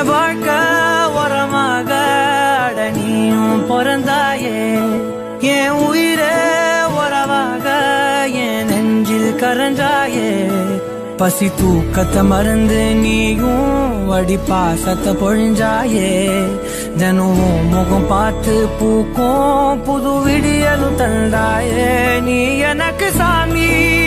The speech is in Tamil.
என் வாழ்க்கை உரமாக அட நீயும் பிறந்தாயே. என் உயிரே உறவாக என் நெஞ்சில் கரஞ்சாயே. பசி தூக்கத்தை மறந்து நீயும் வடி பாசத்தை பொழிஞ்சாயே. தினமும் முகம் பார்த்து பூக்கும் புது விடியலும் தந்தாயே. நீ எனக்கு சாமி.